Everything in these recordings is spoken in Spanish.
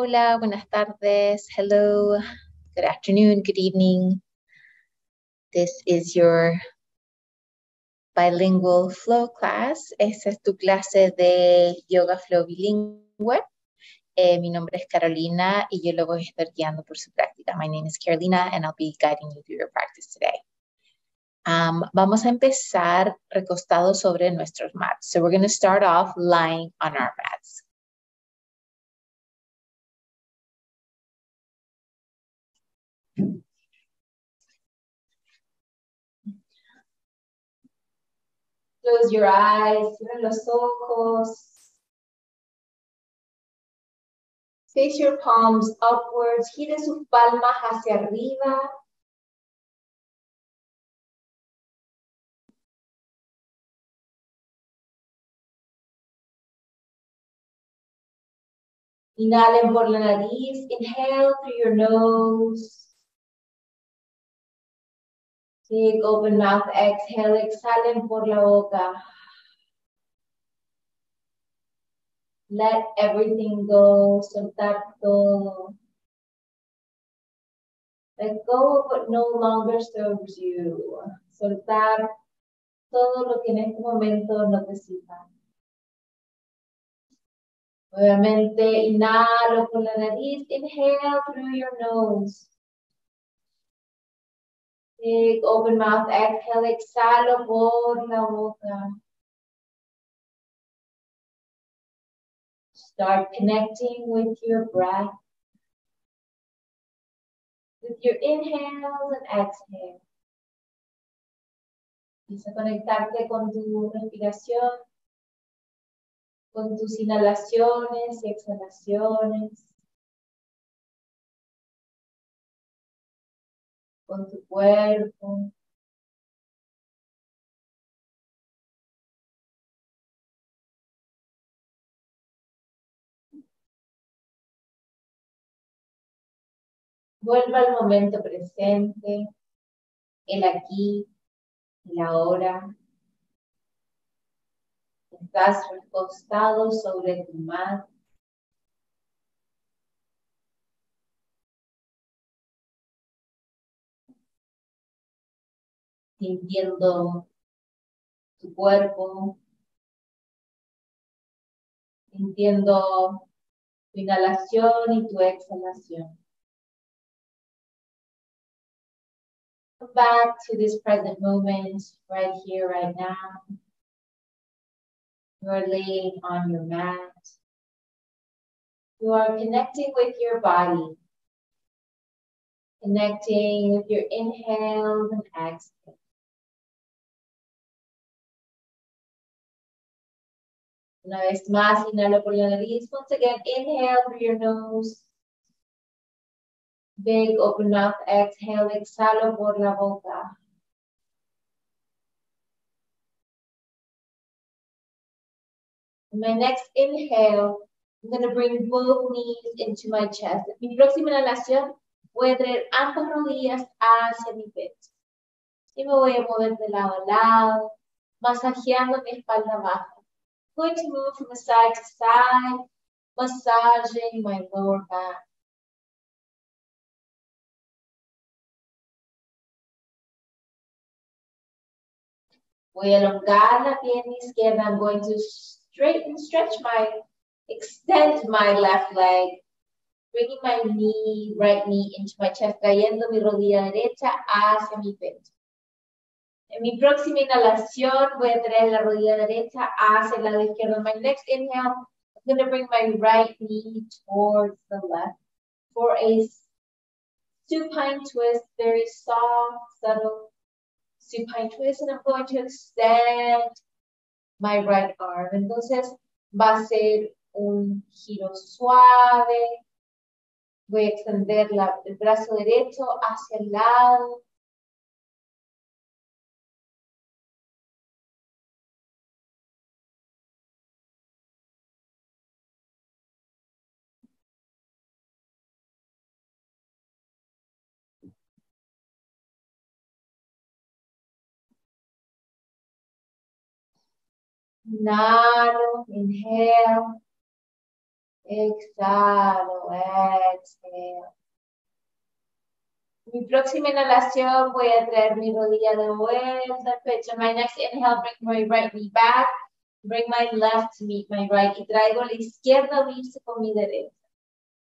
Hola, buenas tardes. Hello, good afternoon, good evening. This is your bilingual flow class. Esta es tu clase de yoga flow bilingüe. Eh, mi nombre es Carolina y yo lo voy a estar guiando por su práctica. My name is Carolina and I'll be guiding you through your practice today. Um, vamos a empezar recostados sobre nuestros mats. So we're going to start off lying on our mats. Close your eyes, cierra los ojos. Face your palms upwards, gire sus palmas hacia arriba. Inhalen por la nariz, inhale through your nose. Big open mouth, exhale, exhalen por la boca. Let everything go, soltar todo. Let go of what no longer serves you. Soltar todo lo que en este momento no te sirva. Nuevamente, inhalo por la nariz, inhale through your nose. Big open mouth, exhale, exhalo por la boca. Start connecting with your breath, with your inhales and exhales. Empieza a conectarte con tu respiración, con tus inhalaciones y exhalaciones. Con tu cuerpo. Vuelva al momento presente, el aquí, el ahora. Estás recostado sobre tu mat. Sintiendo tu cuerpo, sintiendo tu inhalación y tu exhalación. Come back to this present moment right here, right now. You are laying on your mat. You are connecting with your body, connecting with your inhales and exhales. Una vez más, inhala por la nariz. Once again, inhale through your nose. Big open mouth, exhale, exhalo por la boca. My next inhale, I'm going to bring both knees into my chest. Mi próxima inhalación, voy a traer ambas rodillas hacia mi pecho. Y me voy a mover de lado a lado, masajeando mi espalda baja going to move from side to side, massaging my lower back. Voy a elongar la pierna izquierda. I'm going to straighten, stretch my, extend my left leg, bringing my knee, right knee into my chest, trayendo mi rodilla derecha hacia mi pecho. En mi próxima inhalación voy a traer la rodilla derecha hacia el lado izquierdo. My next inhale, I'm going to bring my right knee towards the left for a supine twist, very soft, subtle supine twist. And I'm going to extend my right arm. Entonces va a ser un giro suave. Voy a extender la, el brazo derecho hacia el lado Inhalo, inhale. Exhalo, exhalo. Mi próxima inhalación voy a traer mi rodilla de vuelta al pecho. My next inhale, bring my right knee back. Bring my left to meet my right. Y traigo la izquierda a unirse con mi derecha.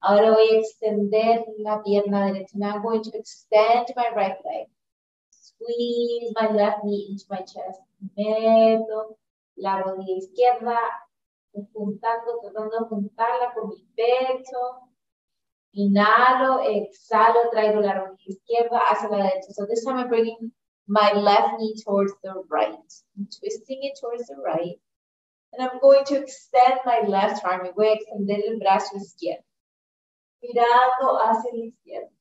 Ahora voy a extender la pierna derecha. Now I'm going to extend my right leg. Squeeze my left knee into my chest. Meto la rodilla izquierda, juntando, tratando de juntarla con mi pecho. Inhalo, exhalo, traigo la rodilla izquierda hacia la derecha. So this time I'm bringing my left knee towards the right. I'm twisting it towards the right. And I'm going to extend my left arm. Voy a extender el brazo izquierdo. Mirando hacia la izquierda.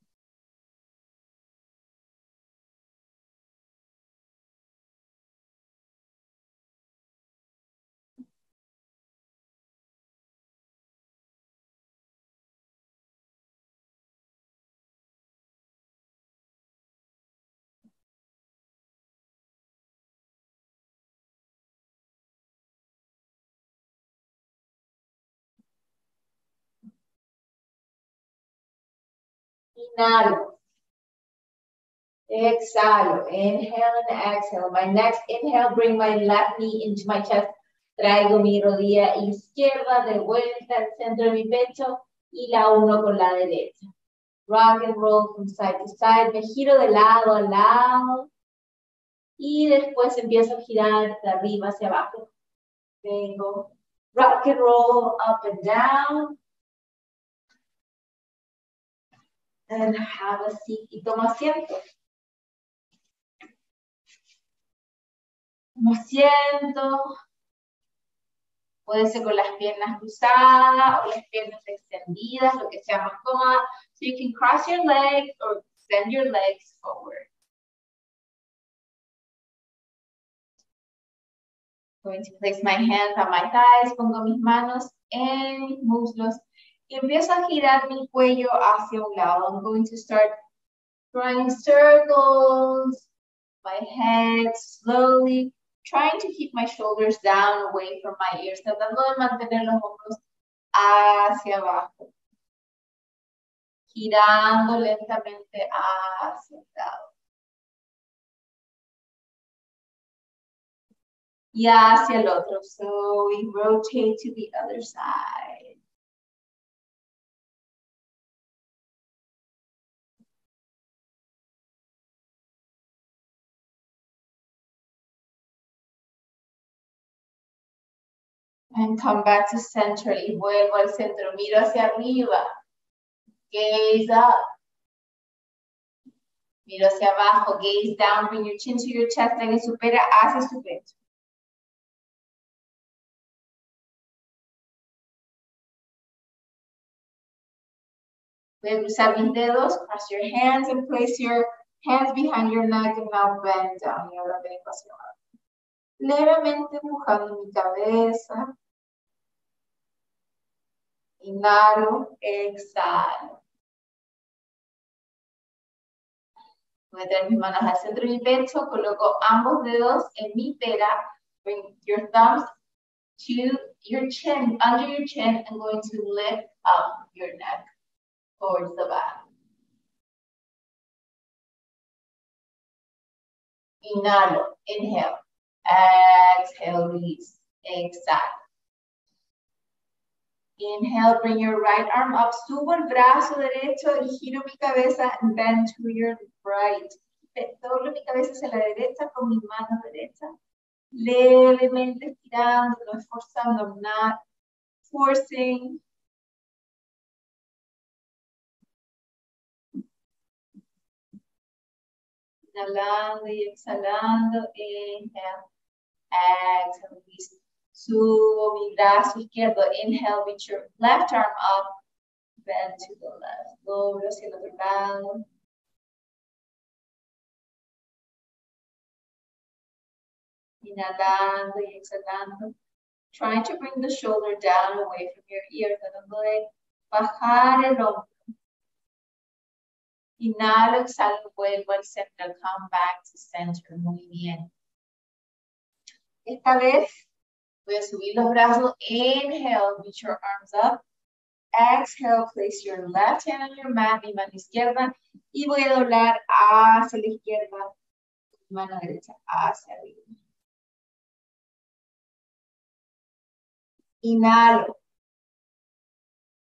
Exhalo. Inhale and exhale. My next inhale, bring my left knee into my chest. Traigo mi rodilla izquierda de vuelta al centro de mi pecho y la uno con la derecha. Rock and roll from side to side. Me giro de lado a lado. Y después empiezo a girar de arriba hacia abajo. Vengo. Rock and roll up and down. And have a seat y toma asiento. Toma asiento. Puede ser con las piernas cruzadas o las piernas extendidas, lo que sea más cómoda. So you can cross your legs or extend your legs forward. Going to place my hands on my thighs, pongo mis manos en mis muslos y empiezo a girar mi cuello hacia un lado. I'm going to start drawing circles, my head slowly, trying to keep my shoulders down away from my ears, tratando de mantener los hombros hacia abajo. Girando lentamente hacia el lado. Y hacia el otro. So we rotate to the other side. And come back to center y vuelvo al centro. Miro hacia arriba. Gaze up. Miro hacia abajo. Gaze down. Bring your chin to your chest. que supera hacia su pecho. Voy a cruzar mis dedos. Cross your hands and place your hands behind your neck and now bend down. Y ahora vengo hacia abajo levemente empujando mi cabeza. Inhalo, exhalo. Voy a traer mis manos al centro de mi pecho, coloco ambos dedos en mi pera. Bring your thumbs to your chin, under your chin, and going to lift up your neck towards the back. Inhalo, inhale. Exhale, release. Exhale. Inhale, bring your right arm up. Subo el brazo derecho y giro mi cabeza bend to your right. Doblo mi cabeza hacia la derecha con mi mano derecha. Levemente girando, no esforzando, not forcing. Inhalando y exhalando. Inhale. Exhale. Subo mi brazo izquierdo. Inhale, reach your left arm up. Bend to the left. Doblo hacia el otro lado. Inhalando y exhalando. Trying to bring the shoulder down away from your ear. Tratando bajar el hombro. Inhalo, exhalo, vuelvo al centro. Come back to center. Muy bien. Esta vez voy a subir los brazos. Inhale, reach your arms up. Exhale, place your left hand on your mat, mi mano izquierda, y voy a doblar hacia la izquierda, mano derecha hacia arriba. Inhalo.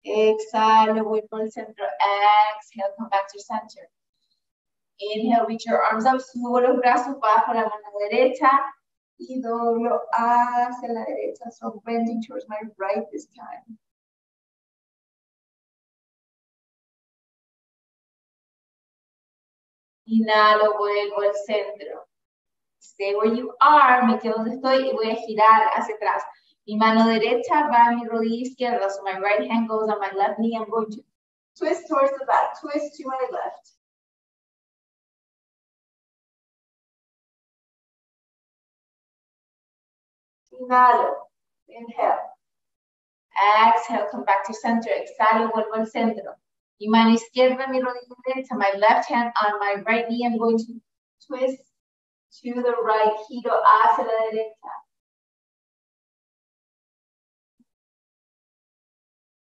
Exhalo, voy por el centro. Exhale, come back to center. Inhale, reach your arms up, subo los brazos bajo la mano derecha y doblo hacia la derecha. So bending towards my right this time. Inhalo, vuelvo al centro. Stay where you are, me quedo donde estoy y voy a girar hacia atrás. Mi mano derecha va a mi rodilla izquierda, so my right hand goes on my left knee. I'm going to twist towards the back, twist to my left. Inhalo, inhale. Exhale, come back to center. Exhalo, vuelvo al centro. Mi mano izquierda, mi rodilla derecha, my left hand on my right knee. I'm going to twist to the right, giro hacia la derecha.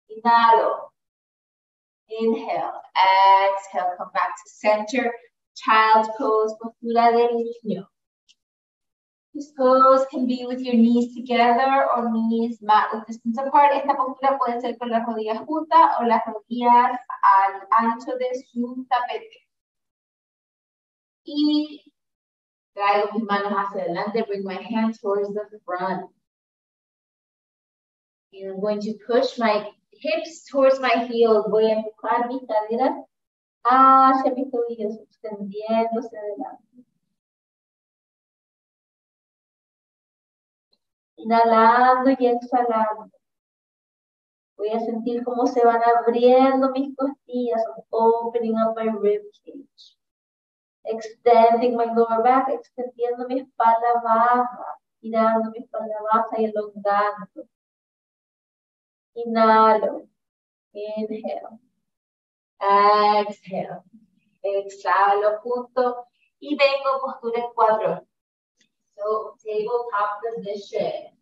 Inhalo. Inhale. Exhale, come back to center. Child's pose, postura del niño. This pose can be with your knees together or knees mat with distance apart. Esta postura puede ser con las rodillas juntas o las rodillas al ancho de su tapete. Y traigo mis manos hacia adelante. Bring my hands towards the front. And I'm going to push my hips towards my heels. Voy a empujar mis caderas hacia mis tobillos, extendiéndose adelante. Inhalando y exhalando. Voy a sentir cómo se van abriendo mis costillas. opening up my rib cage. Extending my lower back, extendiendo mi espalda baja, girando mi espalda baja y elongando. Inhalo. Inhale. Exhale. Exhalo junto y vengo postura en cuatro. So, tabletop position.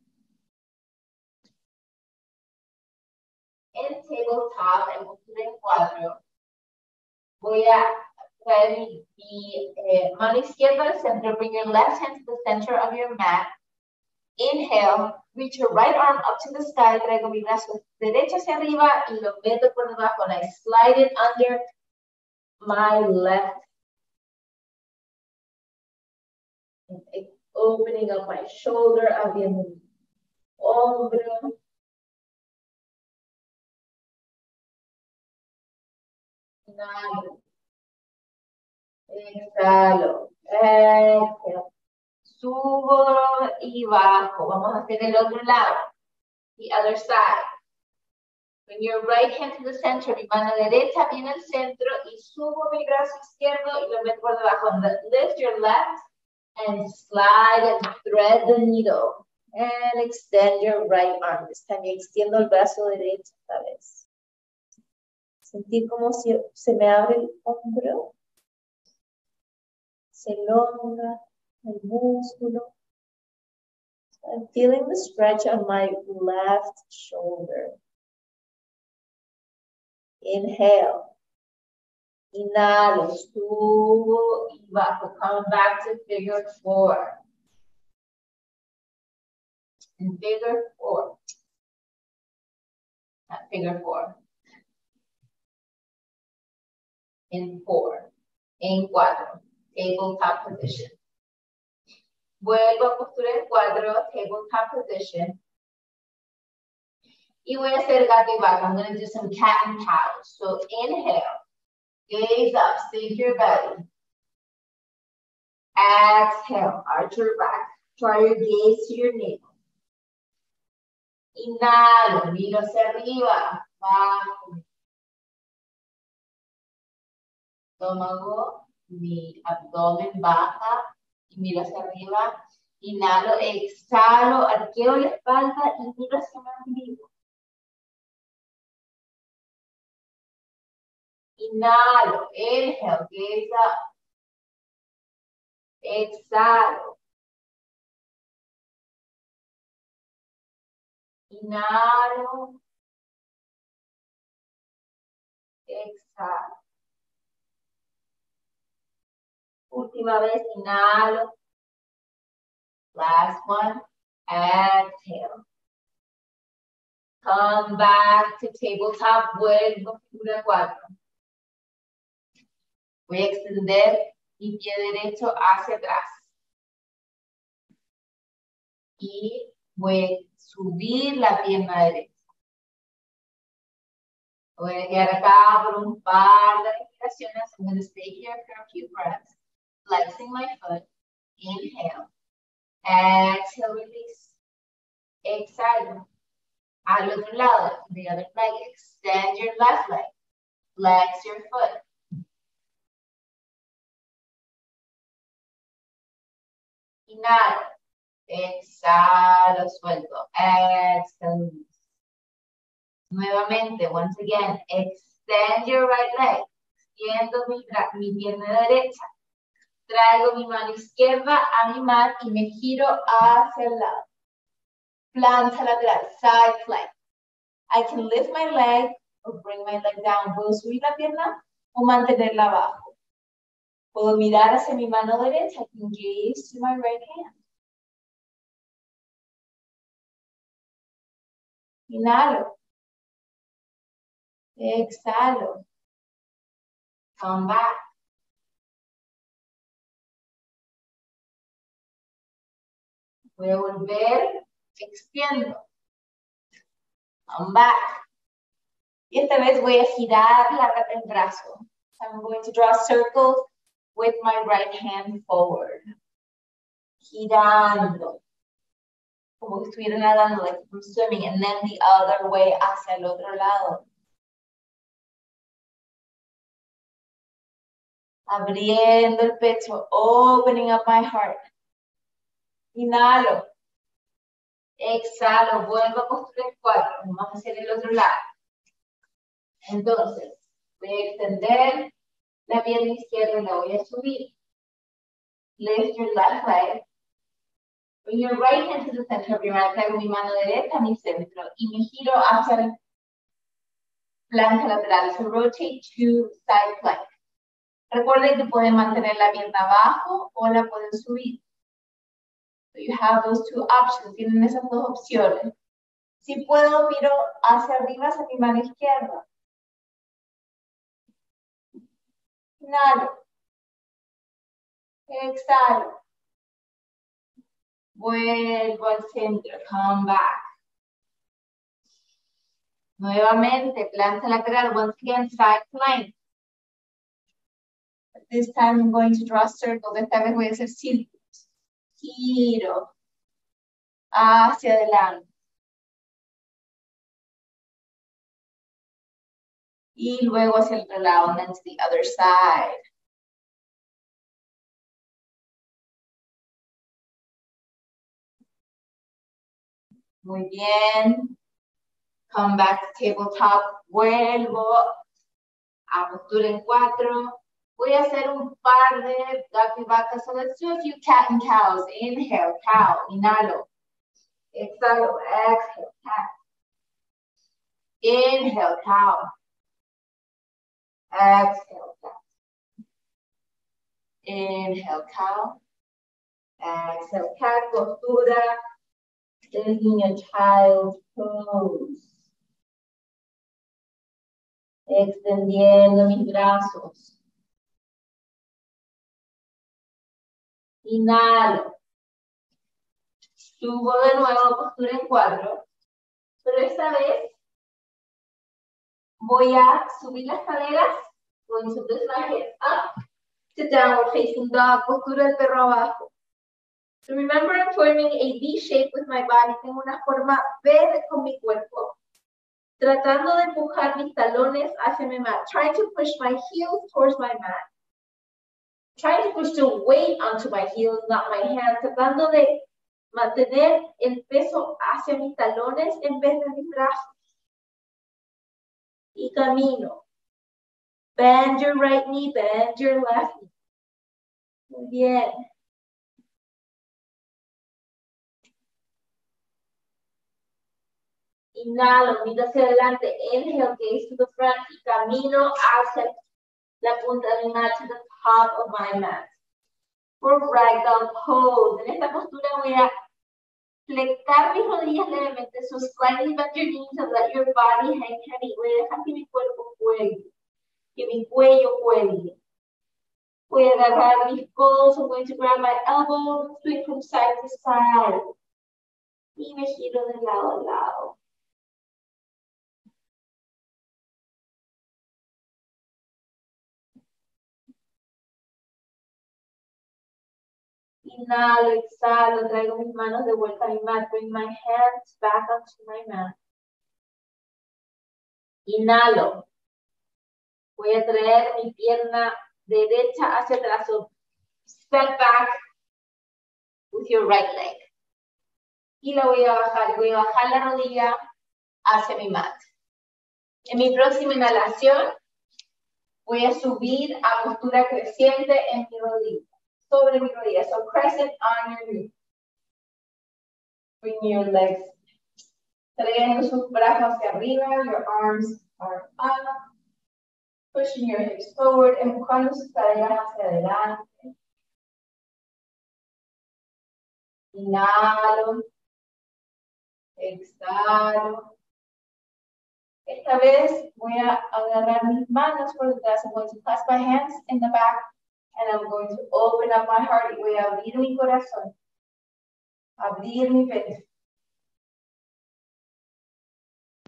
En tabletop, en postura en cuatro, voy a mi, mi eh, mano izquierda al centro. Bring your left hand to the center of your mat. Inhale, reach your right arm up to the sky. Traigo mi brazo derecho hacia arriba y lo meto por debajo. And I slide it under my left opening up my shoulder, abriendo mi hombro. Inhalo. Exhalo. Exhalo. Subo y bajo. Vamos a hacer el otro lado. The other side. Bring your right hand to the center. Mi mano derecha viene al centro y subo mi brazo izquierdo y lo meto por debajo. Lift your left and slide and thread the needle. And extend your right arm. This time extiendo el brazo derecho esta vez. Sentir como si se me abre el hombro. Se elonga el músculo. I'm feeling the stretch on my left shoulder. Inhale. Inhalo, subo y bajo. Come back to figure four. In figure four. Not figure four. In four. En cuatro. Tabletop position. Vuelvo a postura en cuatro. Tabletop position. Y voy a hacer gato y vaca. I'm going to do some cat and cow. So inhale. Gaze up, sink your belly. Exhale, arch your back. Draw your gaze to your navel. Inhalo, miro hacia arriba, bajo. Estómago, mi abdomen baja y miro hacia arriba. Inhalo, exhalo, arqueo la espalda y miro hacia arriba. Inhalo, up. Exhalo. Inhalo. Exhalo. Última vez, inhalo. Last one. Exhale. Come back to tabletop. Vuelvo figura 4. Voy a extender mi pie derecho hacia atrás. Y voy a subir la pierna derecha. Voy a quedar acá por un par de respiraciones. I'm going to stay here for a few breaths. Flexing my foot. Inhale. Exhale, release. Exhale. Al otro lado, the other leg. Extend your left leg. Flex your foot. Inhalo. Exhalo, suelto. Exhale. Nuevamente, once again, extend your right leg. Extiendo mi, mi pierna derecha. Traigo mi mano izquierda a mi mat y me giro hacia el lado. Planta lateral, side plank. I can lift my leg or bring my leg down. Puedo subir la pierna o mantenerla abajo. Puedo mirar hacia mi mano derecha. I can gaze to my right hand. Inhalo. Exhalo. Come back. Voy a volver, extiendo. Come back. Y esta vez voy a girar la, el brazo. I'm going to draw a circle with my right hand forward. Girando. Como si estuviera nadando, like I'm swimming, and then the other way hacia el otro lado. Abriendo el pecho, opening up my heart. Inhalo. Exhalo, vuelvo a construir cuatro. Vamos a hacer el otro lado. Entonces, voy a extender la pierna izquierda y la voy a subir. Lift your left leg. Bring your right hand to the center of your mat. Traigo mi mano derecha a mi centro y me giro hacia el planta lateral. So rotate to side plank. Recuerden que pueden mantener la pierna abajo o la pueden subir. So you have those two options. Tienen esas dos opciones. Si puedo, miro hacia arriba, hacia mi mano izquierda. Inhalo. Exhalo. Vuelvo al centro. Come back. Nuevamente, planta lateral. Once again, side plank. This time I'm going to draw circles. Esta vez voy a hacer círculos. Giro. Hacia adelante. Y luego hacia el otro lado, and then to the other side. Muy bien. Come back to tabletop. Vuelvo a postura en cuatro. Voy a hacer un par de gato y vaca. So let's do a few cat and cows. Inhale, cow. Inhalo. Exhalo. Exhale, cat. Inhale, cow. Exhale, cat. Inhale, cow. Exhale, cat. Postura. Taking a child's pose. Extendiendo mis brazos. Inhalo. Subo de nuevo, postura en cuatro. Pero esta vez voy a subir las caderas. Lift my head up to downward facing dog, postura del perro abajo. So remember I'm forming a V shape with my body. Tengo una forma V con mi cuerpo. Tratando de empujar mis talones hacia mi mat. Trying to push my heels towards my mat. Trying to push the weight onto my heels, not my hands. Tratando de mantener el peso hacia mis talones en vez de mis brazos. Y camino. Bend your right knee, bend your left knee. Muy bien. Inhalo, miro hacia adelante. Inhale, gaze to the front y camino hacia la de mi mat, to the top of my mat. For ragdoll pose. En esta postura voy a flectar mis rodillas levemente, so slightly bend your knees and let your body hang heavy. Voy a dejar que mi cuerpo cuelgue, que mi cuello cuelgue. Voy a agarrar mis codos, I'm going to grab my elbows, swing from side to side. Y me giro de lado a lado. Inhalo, exhalo, traigo mis manos de vuelta a mi mat. Bring my hands back onto my mat. Inhalo. Voy a traer mi pierna derecha hacia atrás. step back with your right leg. Y la voy a bajar. Voy a bajar la rodilla hacia mi mat. En mi próxima inhalación, voy a subir a postura creciente en mi rodilla sobre mi rodilla. So crescent on your knee. Bring your legs. Trayendo sus brazos hacia arriba. Your arms are up. Pushing your hips forward. Empujando sus caderas hacia adelante. Inhalo. Exhalo. Esta vez voy a agarrar mis manos por detrás. I'm going to clasp my hands in the back and I'm going to open up my heart y voy a abrir mi corazón, abrir mi pecho.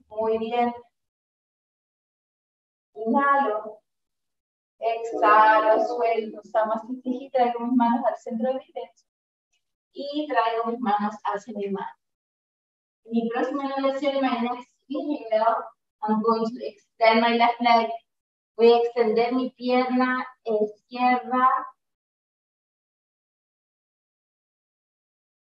Muy bien. Inhalo. Exhalo, suelto. y traigo mis manos al centro de mi pecho. Y traigo mis manos hacia mi mano. Mi próxima inhalación, my next inhale, I'm going to extend my left leg Voy a extender mi pierna izquierda.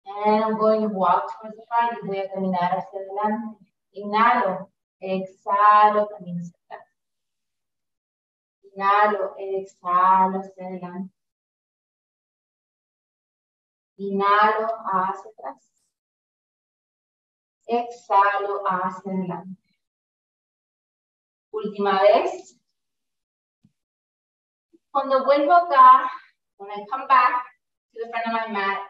And I'm going to walk towards the front y voy a caminar hacia adelante. Inhalo, exhalo, camino hacia atrás. Inhalo, exhalo hacia adelante. Inhalo hacia atrás. Exhalo hacia adelante. Última vez. Cuando vuelvo acá, when I come back to the front of my mat,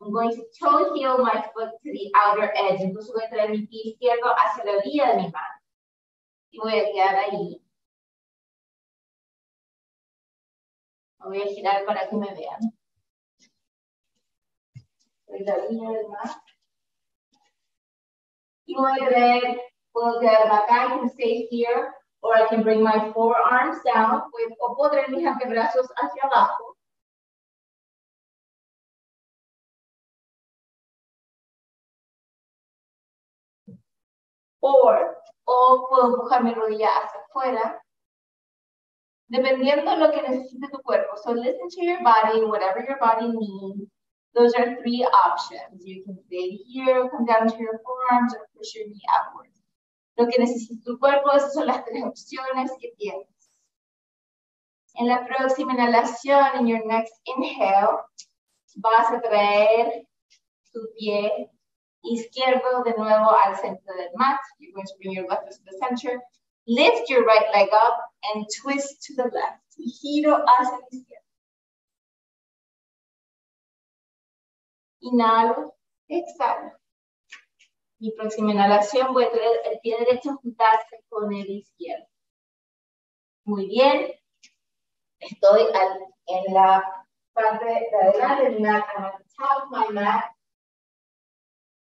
I'm going to toe heel my foot to the outer edge. Entonces voy a traer mi pie izquierdo hacia la orilla de mi. Y voy a quedar ahí. Me voy a girar para que me vean. Soy la línea del. Y voy a traer, puedo quedarme acá, can stay here or I can bring my forearms down, with, o traer mis antebrazos hacia abajo. Or, o puedo empujar mi rodilla hacia afuera. Dependiendo de lo que necesite tu cuerpo. So listen to your body, whatever your body needs. Those are three options. You can stay here, come down to your forearms, or push your knee outwards. Lo que necesita tu cuerpo, esas son las tres opciones que tienes. En la próxima inhalación, en your next inhale, vas a traer tu pie izquierdo de nuevo al centro del mat. You're going to bring your left to the center. Lift your right leg up and twist to the left. Giro hacia la izquierda. Inhalo, exhalo. Mi próxima inhalación voy a traer el pie derecho a juntarse con el izquierdo. Muy bien. Estoy en la parte de adelante del mat. I'm the top of my mat.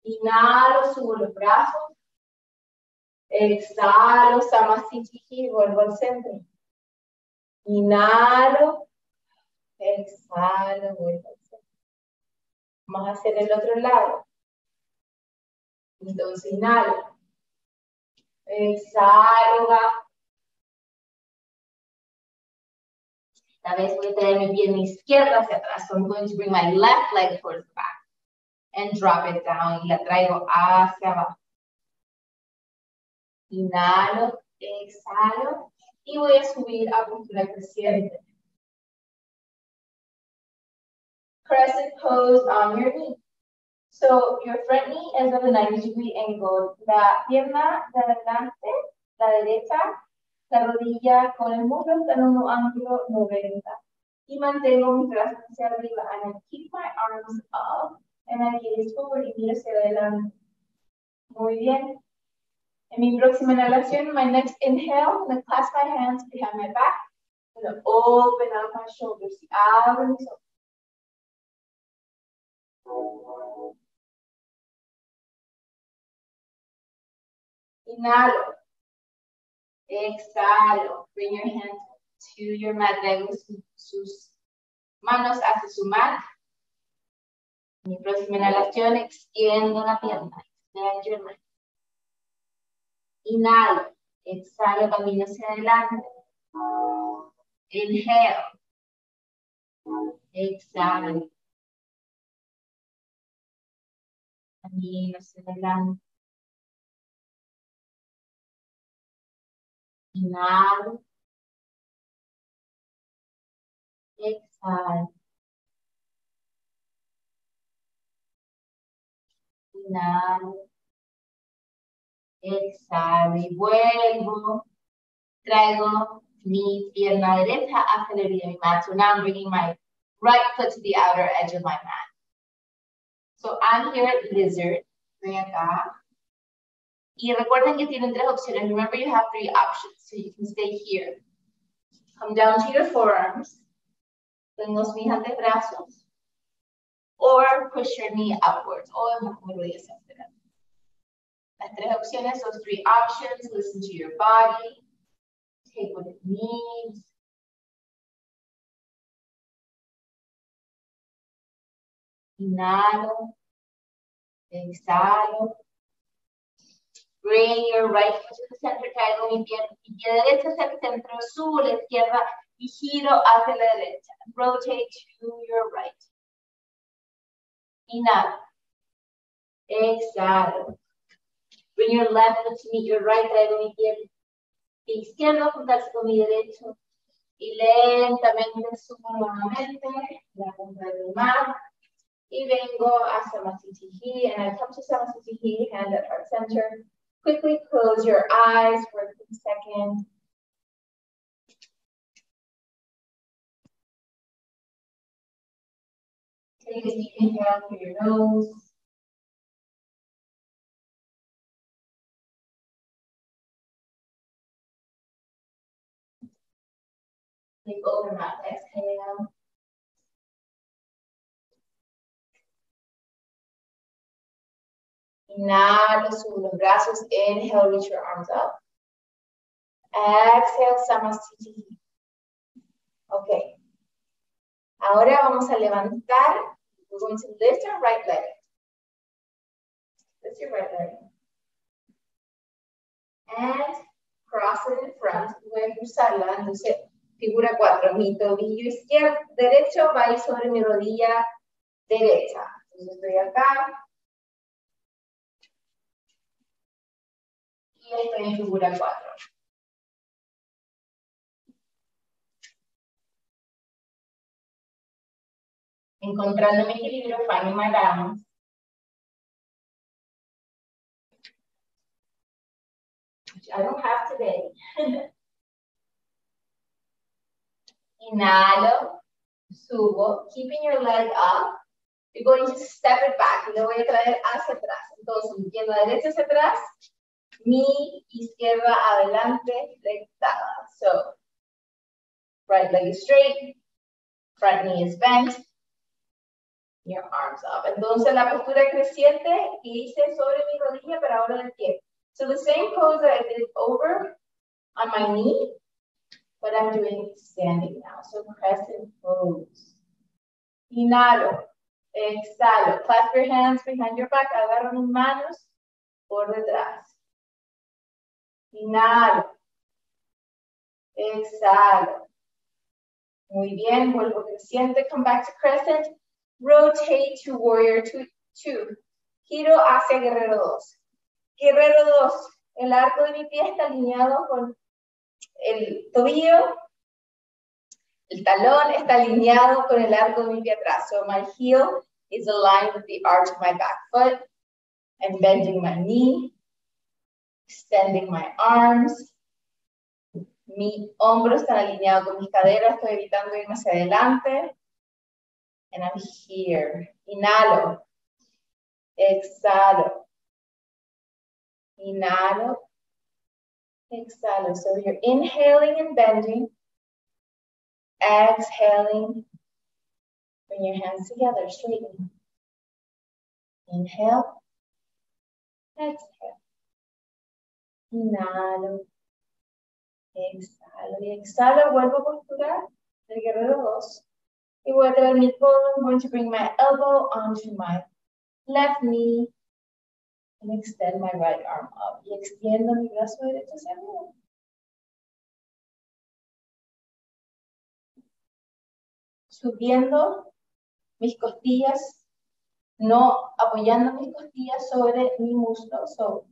Inhalo, subo los brazos. Exhalo, Samasthiti y vuelvo al centro. Inhalo. Exhalo, vuelvo al centro. Vamos a hacer el otro lado. Entonces inhalo. Exhalo, bajo. Esta vez voy a traer mi pierna izquierda hacia atrás. So I'm going to bring my left leg towards the back. And drop it down. Y la traigo hacia abajo. Inhalo, exhalo. Y voy a subir a postura creciente. Crescent pose on your knee. So your front knee is at a 90 degree angle. La pierna de adelante, la derecha, la rodilla con el muslo está en un ángulo 90. Y mantengo mis brazos hacia arriba. And I keep my arms up and I gaze forward y miro hacia adelante. Muy bien. En mi próxima inhalación, my next inhale, I'm going to clasp my hands behind my back. I'm going to open up my shoulders. Abro mis ojos. Inhalo. Exhalo. Bring your hands to your mat. Sus manos hacia su mat. Mi próxima inhalación, extiendo la pierna. Extend your leg. Inhalo. Exhalo, camino hacia adelante. Inhale. Exhalo. Camino hacia adelante. Inhalo. Exhalo. Inhalo. Exhalo y vuelvo. Traigo mi pierna derecha hacia la orilla de mi mat. So now I'm bringing my right foot to the outer edge of my mat. So I'm here at lizard. Estoy acá. Y recuerden que tienen tres opciones. Remember you have three options. So you can stay here. Come down to your forearms. Tengo mis antebrazos. Or push your knee upwards. O empujo rodillas hacia adelante. Las tres opciones, those three options. Listen to your body. Take what it needs. Inhalo. Exhalo. Bring your right foot to the center, traigo mi pie, derecha hacia el centro, subo la izquierda y giro hacia la derecha. Rotate to your right. Inhalo. Exhalo. Bring your left foot to meet your right, traigo mi pie izquierdo, juntarse con mi derecho. Y lentamente subo nuevamente la punta de mi mano. Y vengo a Samasthiti and I come to Samasthiti, hand at heart center. Quickly close your eyes for a second. Take a deep inhale through your nose. Take open mouth, exhale. Inhalo, subo los brazos. Inhale, reach your arms up. Exhale, Samasthiti. Ok. Ahora vamos a levantar. We're going to lift our right leg. Lift your right leg. And cross it in front. Voy a cruzarla. Entonces, figura 4. Mi tobillo izquierdo, derecho va a ir sobre mi rodilla derecha. Entonces, estoy acá. Y en figura 4. Encontrando mi equilibrio, balance. Which I don't have today. Inhalo, subo, keeping your leg up. You're going to step it back lo voy a traer hacia atrás. Entonces, pierna derecha hacia atrás, mi izquierda adelante. So, right leg is straight, front knee is bent, your arms up. Entonces, la postura creciente hice sobre mi rodilla, pero ahora pie. So, the same pose that I did over on my knee, but I'm doing standing now. So, crescent pose. Inhalo, exhalo. Clasp your hands behind your back. Agarro mis manos por detrás. Inhalo. Exhalo. Muy bien, vuelvo creciente. Come back to crescent. Rotate to warrior two. Giro hacia guerrero 2. Guerrero 2. El arco de mi pie está alineado con el tobillo. El talón está alineado con el arco de mi pie atrás. So my heel is aligned with the arch of my back foot. I'm bending my knee, extending my arms. Mi hombro está alineado con mis caderas, estoy evitando irme hacia adelante. And I'm here. Inhalo. Exhalo. Inhalo. Exhalo. So you're inhaling and bending. Exhaling. Bring your hands together, straighten. Inhale. Exhale. Inhalo. Exhalo. Y exhalo. Vuelvo a posturar. El guerrero dos. Y voy a traer. I'm going to bring my elbow onto my left knee. And extend my right arm up. Y extiendo mi brazo derecho hacia arriba. Subiendo mis costillas, no apoyando mis costillas sobre mi muslo. So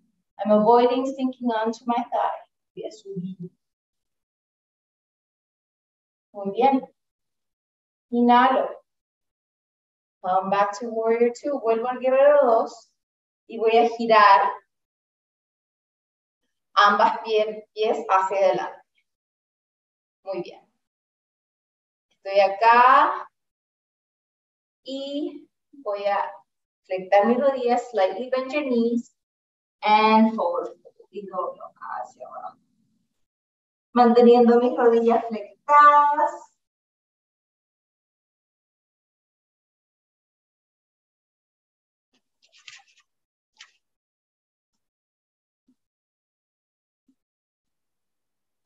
I'm avoiding sinking onto my thigh. Voy a subir. Muy bien. Inhalo. Come back to warrior two. Vuelvo al guerrero dos. Y voy a girar ambas pies, hacia adelante. Muy bien. Estoy acá y voy a flectar mis rodillas, slightly bend your knees and forward. Y go hacia abajo. Manteniendo mis rodillas flectadas.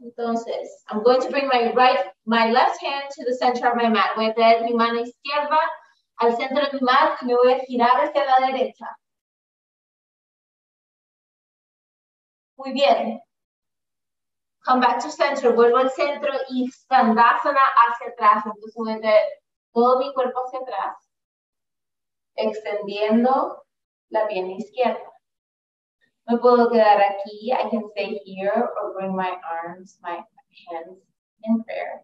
Entonces, I'm going to bring my right, my left hand to the center of my mat. Voy a traer mi mano izquierda al centro de mi mat y me voy a girar hacia la derecha. Muy bien. Come back to center. Vuelvo al centro y skandasana hacia atrás. Entonces traer todo mi cuerpo hacia atrás. Extendiendo la pierna izquierda. Me puedo quedar aquí. I can stay here or bring my arms, my hands in prayer.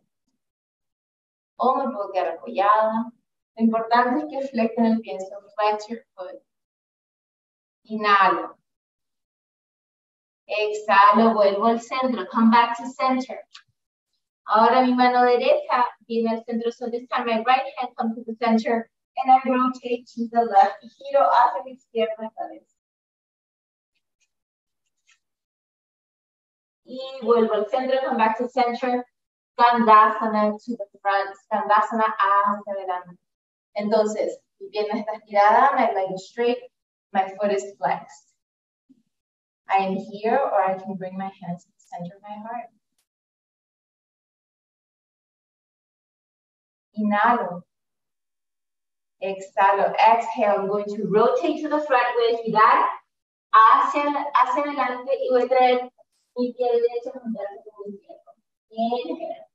O me puedo quedar apoyada. Lo importante es que flexion el pie. So flex your foot. Inhalo. Exhalo, vuelvo al centro. Come back to center. Ahora mi mano derecha viene al centro. So this time my right hand comes to the center. And I rotate to the left. Giro hacia mi izquierda esta. Y vuelvo al centro, come back to center. Skandasana to the front. Skandasana hacia adelante. Entonces, mi pierna está estirada, my leg is straight, my foot is flexed. I am here, or I can bring my hands to the center of my heart. Inhalo. Exhalo. Exhale. I'm going to rotate to the front. Voy a girar hacia, hacia adelante y voy a traer mi pie derecho juntarse con mi izquierdo. Inhale.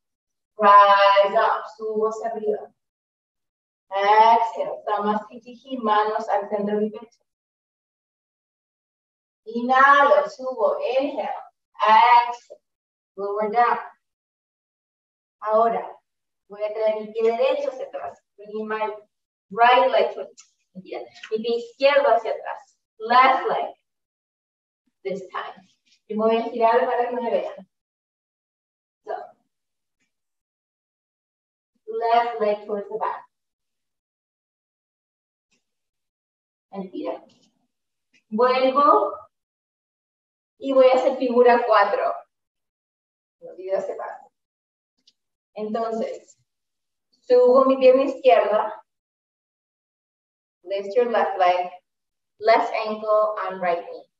Rise up. Subo hacia arriba. Exhale. Samasthiti, manos al centro de mi pecho. Inhalo, subo, inhale. Exhale. Lower down. Ahora, voy a traer mi pie derecho hacia atrás. Bringing my right leg to Mi pie izquierdo hacia atrás. Left leg. This time. Y me voy a girar para que me vean. So. Left leg towards the back. And tira. Vuelvo y voy a hacer figura 4. Olvido ese paso. Entonces, subo mi pierna izquierda. Lift your left leg. Left ankle on right knee.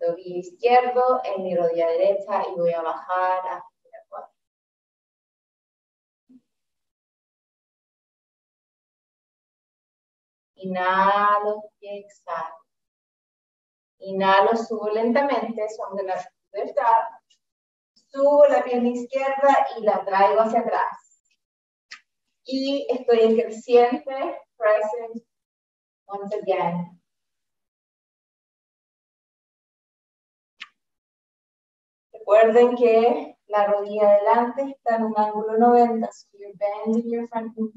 Tobillo izquierdo en mi rodilla derecha y voy a bajar hacia la 4. Inhalo y exhalo. Inhalo, subo lentamente, son de la. Subo la pierna izquierda y la traigo hacia atrás. Y estoy en creciente, present, once again. Recuerden que la rodilla adelante está en un ángulo 90, so you're bending your front knee.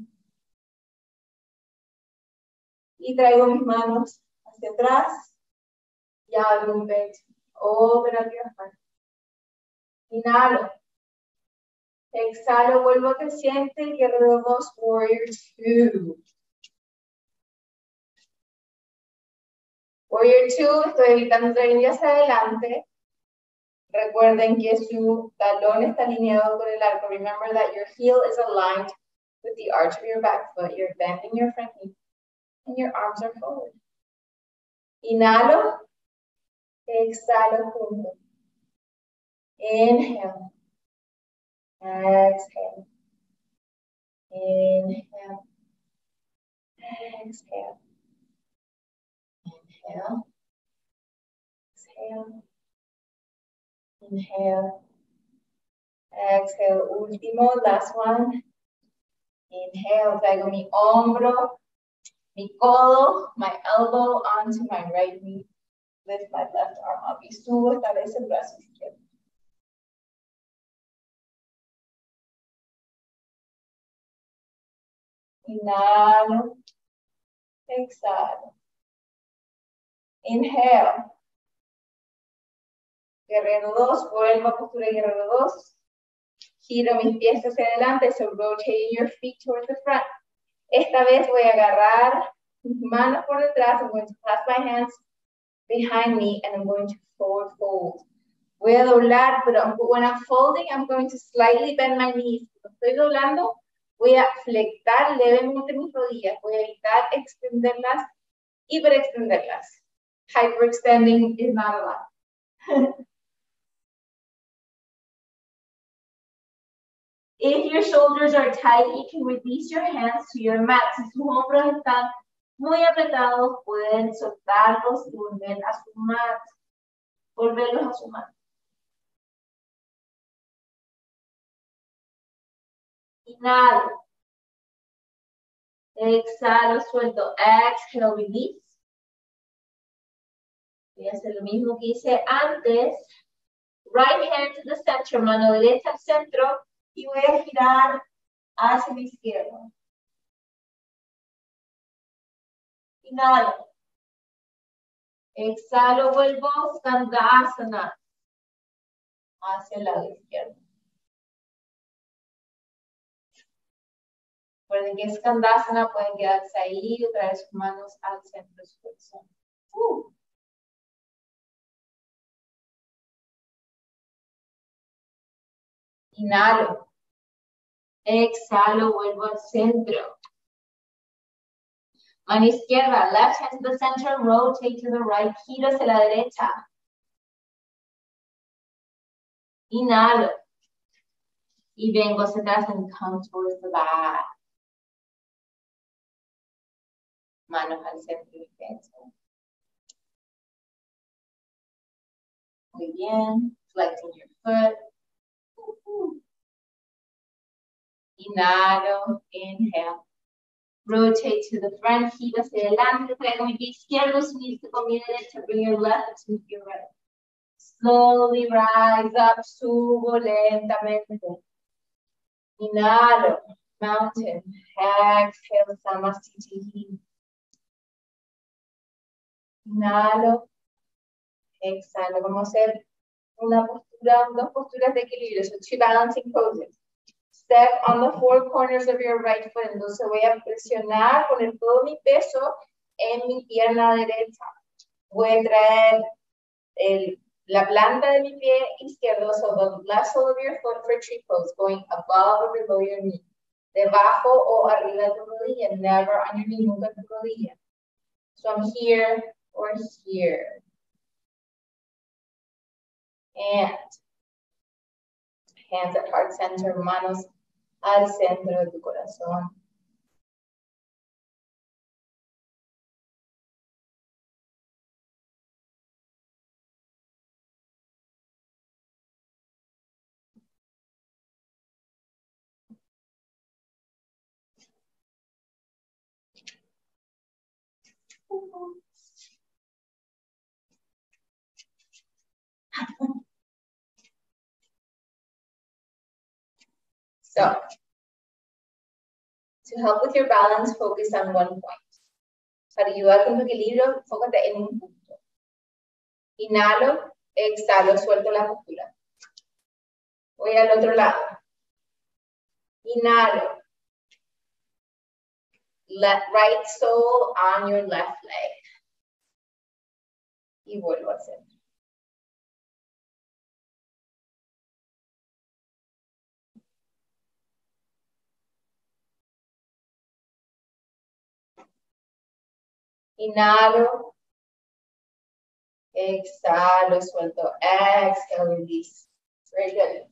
Y traigo mis manos hacia atrás abro un pecho. Up your heart. Inhalo. Exhalo, vuelvo creciente, guerrero 2, warrior 2. Warrior 2, estoy evitando traer hacia adelante. Recuerden que su talón está alineado con el arco. Remember that your heel is aligned with the arch of your back foot. You're bending your front knee and your arms are forward. Inhalo. Exhalo junto. Inhale. Exhale. Inhale. Exhale. Inhale. Exhale. Inhale. Exhale. Último, last one. Inhale, traigo mi hombro, mi codo, my elbow onto my right knee. Lift my left arm up y subo esta vez el brazo izquierdo. Inhalo. Exhalo. Inhale. Guerrero 2, vuelvo a postura guerrero 2. Giro mis pies hacia adelante, so rotate your feet towards the front. Esta vez voy a agarrar mis manos por detrás. I'm going to clasp my hands behind me and I'm going to forward fold. Voy a doblar, pero when I'm folding, I'm going to slightly bend my knees. Cuando estoy doblando, voy a flectar levemente mis rodillas. Voy a evitar extenderlas, hiperextenderlas. Hyperextending is not allowed. If your shoulders are tight, you can release your hands to your mat. Si sus hombros están muy apretados, pueden soltarlos y volver a su mat. Volverlos a su mat. Inhalo. Exhalo, suelto. Exhale, release. Voy a hacer lo mismo que hice antes. Right hand to the center, mano derecha al centro y voy a girar hacia la izquierda. Inhalo. Exhalo, vuelvo, Skandasana. Hacia el lado izquierdo. Recuerden que Skandasana pueden quedarse ahí y traer sus manos al centro de su corazón. Uh. Inhalo. Exhalo, vuelvo al centro. Mano izquierda, left hand to the center, rotate to the right, giro hacia la derecha. Inhalo. Y vengo hacia atrás and come towards the back. Manos al centro y pecho. Muy bien. Flexing your foot. Inhalo, inhale. Rotate to the front, gira hacia adelante, traigo mi pie izquierdo, unirse con mi derecha, bring your left to your right. Slowly rise up, subo lentamente. Inhalo, mountain. Exhale, Samasthiti. Inhalo, exhalo. Vamos a hacer una postura, dos posturas de equilibrio, so two balancing poses. Step on the four corners of your right foot. Entonces voy a presionar, poner todo mi peso en mi pierna derecha. Voy a traer el, la planta de mi pie izquierdo, so the left sole of your foot for tree going above or below your knee. Debajo o arriba de tu rodilla, never on your knee, nunca tu rodilla. So I'm here or here. And hands at heart center, manos al centro de tu corazón. To help with your balance, focus on one point. Para ayudar con equilibrio, en un punto. Inhalo, exhalo, suelto la postura. Voy al otro lado. Inhalo. Left, right sole on your left leg. Y vuelvo a hacer. Inhalo. Exhalo, suelto. Exhale, release. Very good.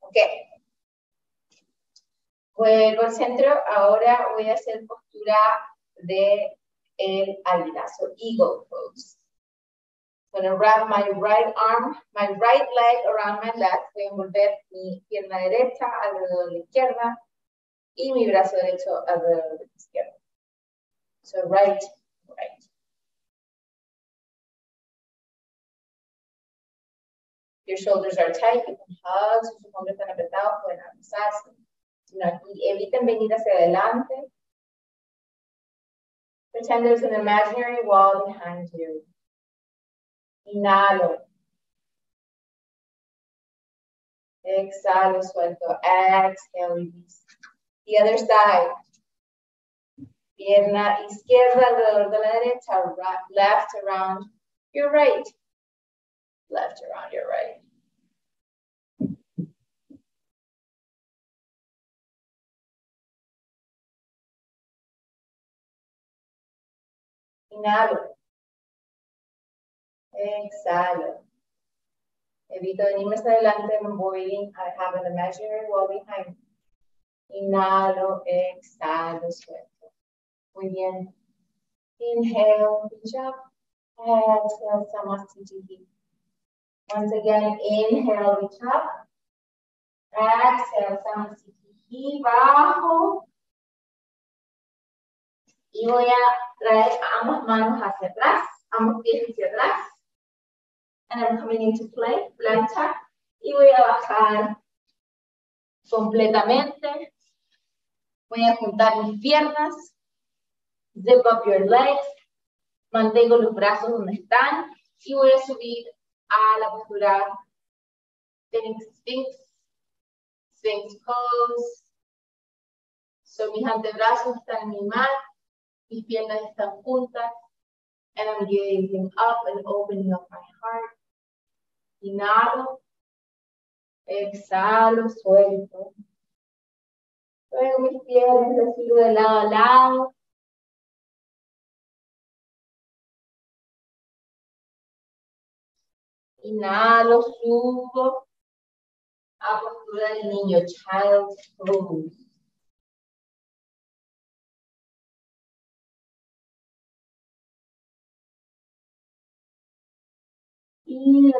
Ok. Vuelvo al centro. Ahora voy a hacer postura de el águilazo, eagle pose. I'm to wrap my right arm, my right leg around my left. Voy a envolver mi pierna derecha alrededor de la izquierda y mi brazo derecho alrededor de la izquierda. So right, right. Your shoulders are tight, you can hug, sus hombros están apretados, pueden abrazarse. Aquí, eviten venir hacia adelante. Pretend there's an imaginary wall behind you. Inhalo. Exhalo, suelto. Exhale, release. The other side. Pierna izquierda alrededor de la derecha. Right, left around your right. Left around your right. Inhalo. Exhalo. Evito venirme hacia adelante, avoiding, I have an imaginary wall behind me. Inhalo, exhalo, suelto. Muy bien. Inhale, reach up. Exhale, Samasthiti. Once again, inhale, reach up. Exhale, Samasthiti. Bajo. Y voy a traer ambas manos hacia atrás, ambos pies hacia atrás. And I'm coming into play, plancha, y voy a bajar completamente. Voy a juntar mis piernas, zip up your legs, mantengo los brazos donde están y voy a subir a la postura Sphinx, Sphinx, Sphinx pose. So mis antebrazos están en mi mat, mis piernas están juntas, and I'm gazing up and opening up my heart. Inhalo. Exhalo, suelto. Luego mis piernas, recibo de lado a lado. Inhalo, subo a postura del niño, child's pose.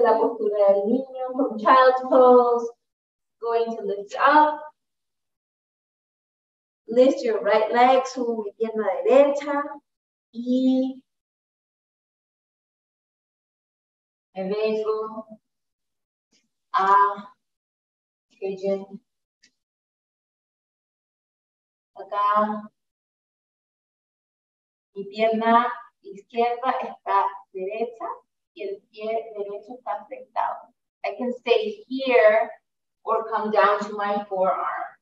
La postura del niño, from child's pose, going to lift up. Lift your right leg, subo mi pierna derecha y me vengo a pigeon. Acá mi pierna izquierda está derecha el pie derecho está afectado. I can stay here or come down to my forearms.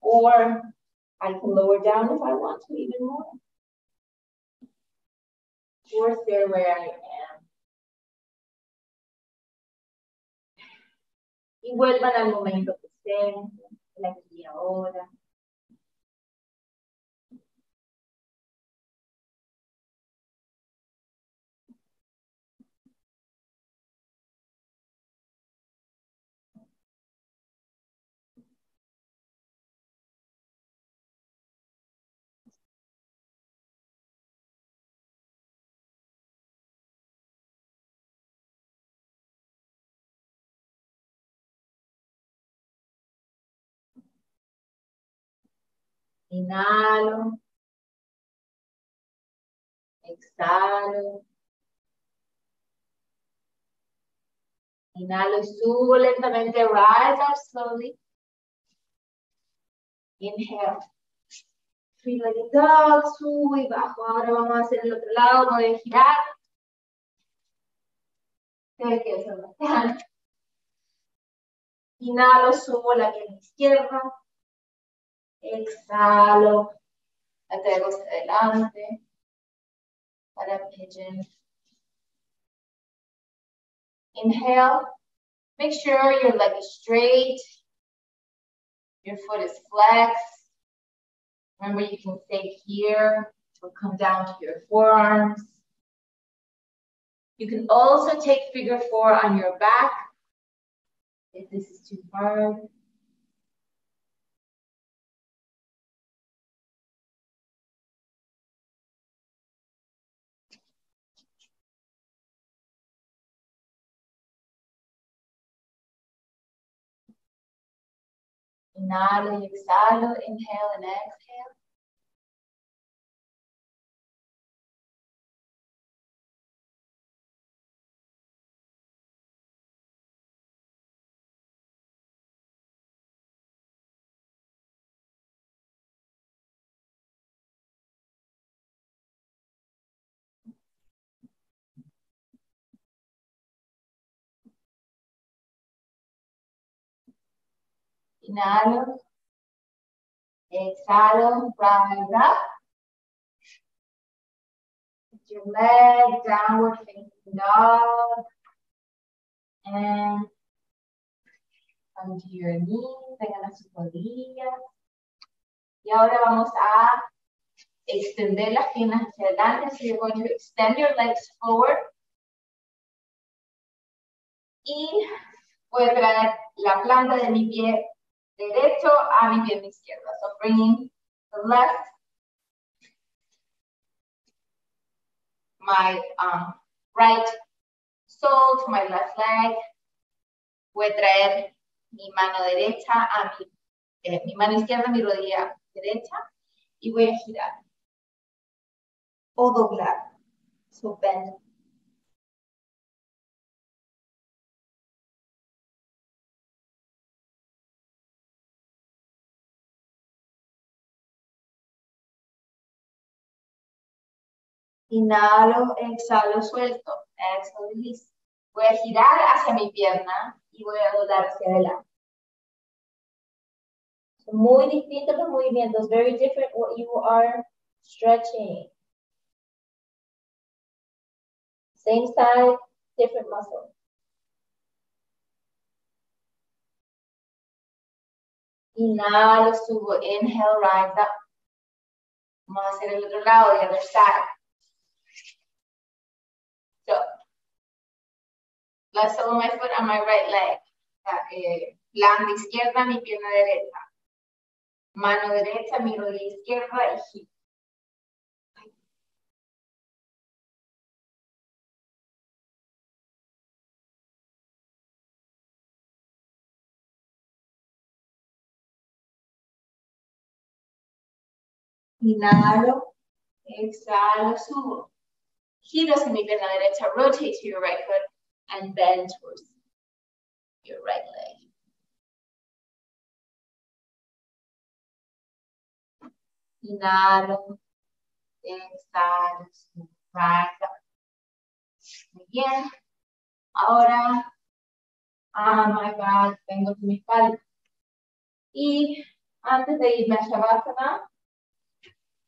Or I can lower down if I want to even more. Or stay where I am. Y vuelvan al momento aquí ahora. Exhalo. Inhalo y subo lentamente. Rise up slowly. Inhale. Three-legged dog. Subo y bajo. Ahora vamos a hacer el otro lado. Voy a girar. que Inhalo, subo la pierna izquierda. Exhalo. La traigo hacia adelante. Para pigeon. Inhale. Make sure your leg is straight. Your foot is flexed. Remember, you can stay here or come down to your forearms. You can also take figure four on your back if this is too hard. Inhalo y exhalo, inhale and exhale. Inhalo. Exhalo, rise up. Put your leg, downward facing dog. And come to your knees, vengan a sus rodillas. Y ahora vamos a extender las piernas hacia adelante. So you're going to extend your legs forward. Y voy a traer la planta de mi pie derecho a mi pierna izquierda. So bringing the left, my um, right sole to my left leg. Voy a traer mi mano derecha a mi, eh, mi mano izquierda mi rodilla derecha y voy a girar o doblar. So bend Inhalo, exhalo, suelto. Exhalo, release. Voy a girar hacia mi pierna y voy a doblar hacia adelante. Muy distintos los movimientos. Very different what you are stretching. Same side, different muscle. Inhalo, subo. Inhale, rise up. Vamos a hacer el otro lado, the other side. So, let's hold my foot on my right leg. Eh, izquierda, mi pierna derecha. Mano derecha, mi rodilla izquierda y hip. Inhalo, exhalo, subo. Giro hacia mi pierna derecha, rotate to your right foot, and bend towards your right leg. Inhalo, exhalo, up. Muy bien. Ahora, ah, my God, vengo con mi espalda. Y antes de irme a Shavasana,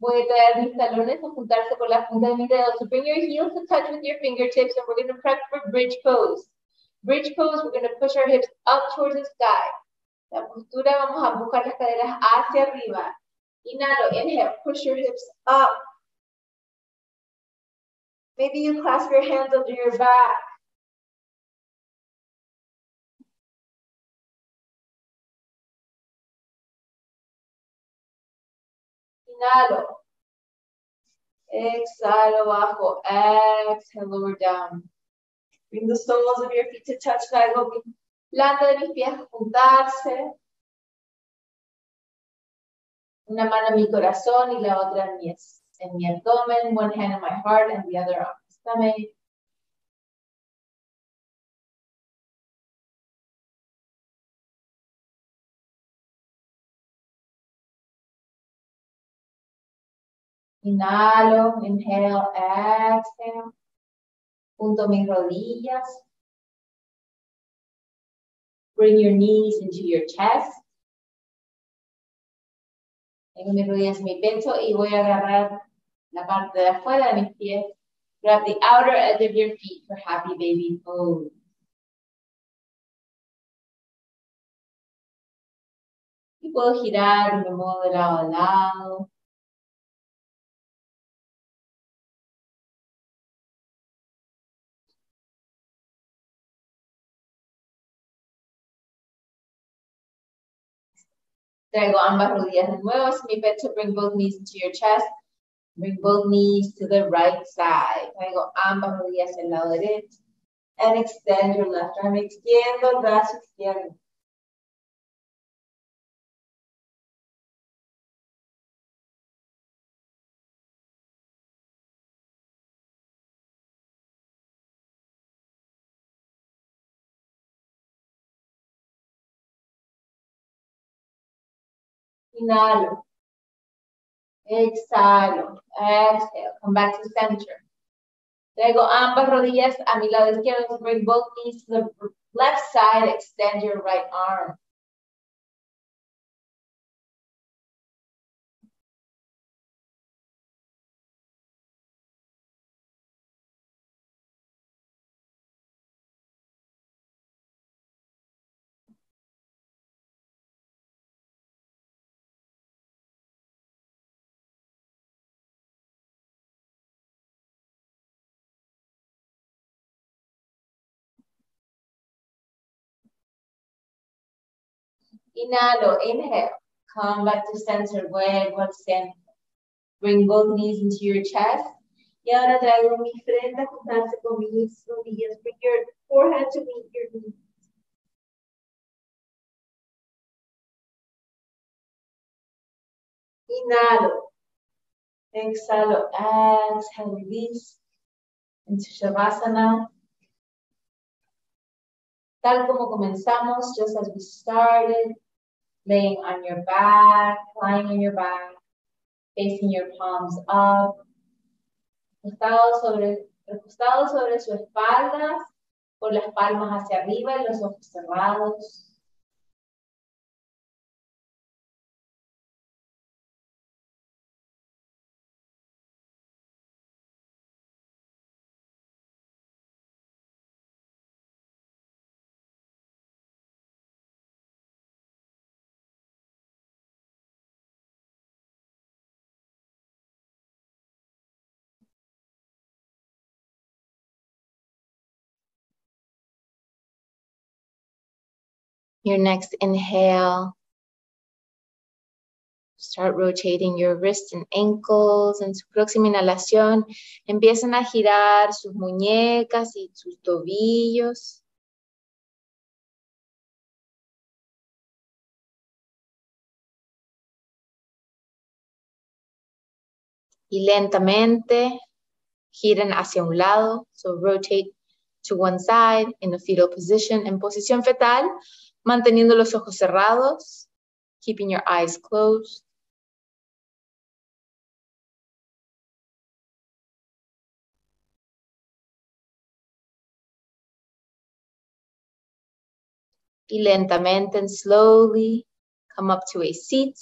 A traer mis talones a juntarse con la punta de mis dedos. So bring your heels to touch with your fingertips and we're going to prep for bridge pose. Bridge pose, we're going to push our hips up towards the sky. La postura, vamos a empujar las caderas hacia arriba. Inhalo, inhale, push your hips up. Maybe you clasp your hands under your back. Inhalo. Exhalo bajo. Exhale, lower down. Bring the soles of your feet to touch open. Planta de mis pies juntarse. Una mano en mi corazón y la otra en mi, mi abdomen, one hand on my heart and the other on my stomach. Inhalo, inhale, exhale. Junto mis rodillas. Bring your knees into your chest. Tengo mis rodillas en mi pecho y voy a agarrar la parte de afuera de mis pies. Grab the outer edge of your feet for happy baby pose. Y puedo girar, me muevo de lado a lado. Traigo ambas rodillas de nuevo. Es mi pecho. Bring both knees into your chest. Bring both knees to the right side. Traigo ambas rodillas al lado derecho. And extend your left arm. Extiendo el brazo izquierdo. Inhalo. Exhalo. Exhale. Come back to center. Traigo ambas rodillas a mi lado izquierdo. Bring both knees to the left side. Extend your right arm. Inhalo, inhale. Come back to center, vuelvo al centro. Bring both knees into your chest. Y ahora traigo mi frente a juntarse con mis rodillas. Bring your forehead to meet your knees. Inhalo. Exhalo. Exhale, release into Shavasana. Tal como comenzamos, just as we started, laying on your back, lying on your back, facing your palms up, recostado sobre, recostado sobre su espalda, con las palmas hacia arriba y los ojos cerrados. Your next inhale. Start rotating your wrists and ankles. En su próxima inhalación, empiezan a girar sus muñecas y sus tobillos. Y lentamente giren hacia un lado. So rotate to one side in a fetal position. En posición fetal, manteniendo los ojos cerrados, keeping your eyes closed. Y lentamente and slowly come up to a seat.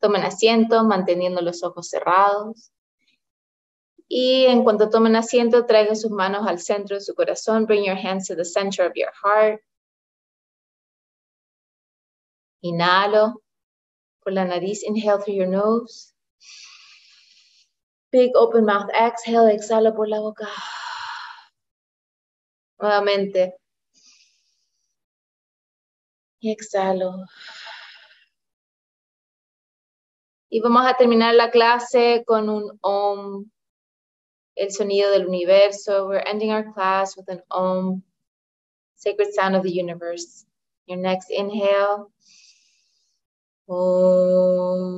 Tomen asiento manteniendo los ojos cerrados. Y en cuanto tomen asiento, traigan sus manos al centro de su corazón. Bring your hands to the center of your heart. Inhalo por la nariz. Inhale through your nose. Big open mouth. Exhale. Exhalo por la boca. Nuevamente. Y exhalo. Y vamos a terminar la clase con un om, el sonido del universo. We're ending our class with an om, sacred sound of the universe. Your next inhale. Om.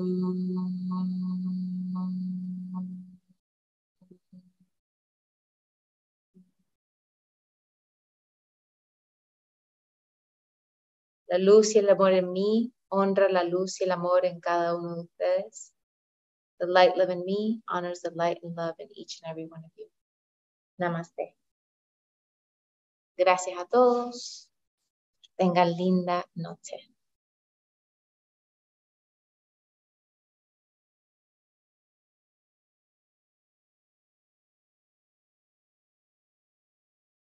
La luz y el amor en mí honra la luz y el amor en cada uno de ustedes. The light live in me honors the light and love in each and every one of you. Namaste. Gracias a todos. Tengan linda noche.